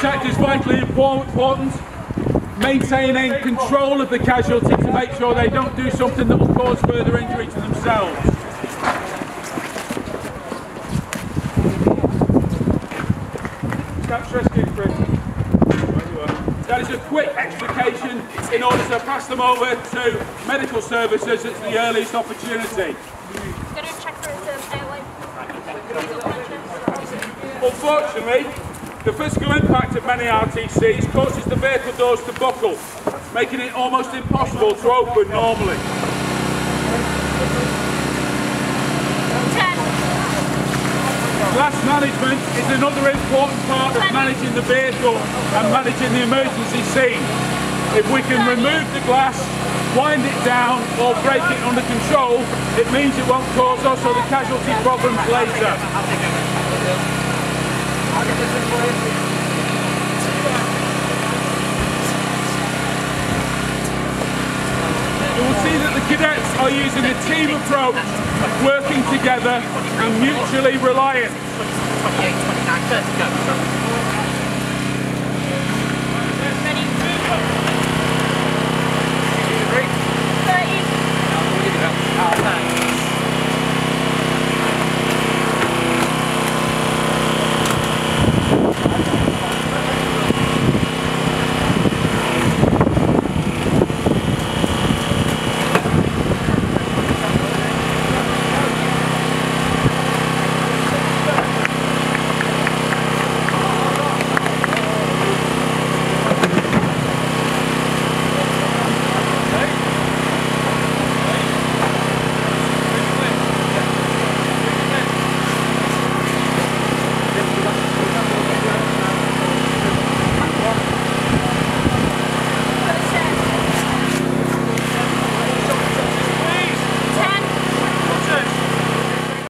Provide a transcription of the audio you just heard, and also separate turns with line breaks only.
contact is vitally important. Maintaining control of the casualty to make sure they don't do something that will cause further injury to themselves. That's rescue, Chris. That is a quick extrication in order to pass them over to medical services at the earliest opportunity.
Gonna check for some airway.
Unfortunately, the physical impact of many RTCs causes the vehicle doors to buckle, making it almost impossible to open normally. Glass management is another important part of managing the vehicle and managing the emergency scene. If we can remove the glass, wind it down or break it under control, it means it won't cause us or the casualty problems later. You will see that the cadets are using a team approach, working together and mutually reliant.
28, 29, 30, go.